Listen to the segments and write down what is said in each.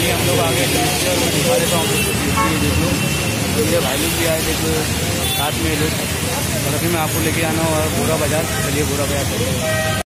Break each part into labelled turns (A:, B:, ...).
A: Finally हम लोग आगे और मैं दिखा देता हूँ। देख लो तो ये भाई लोग भी आए देखो साथ में लोग और अभी मैं आपको लेके आना हूँ पूरा बाज़ार चलिए पूरा बाज़ार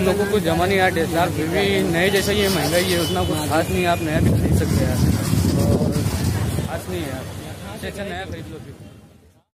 A: हम लोगों को जमा नहीं आया डेसलार फिर भी नए जैसा ये महँगाई है उतना कुछ खास नहीं आप नया भी खरीद सकते हैं और खास नहीं है आप अच्छा अच्छा नया खरीद लो फिर।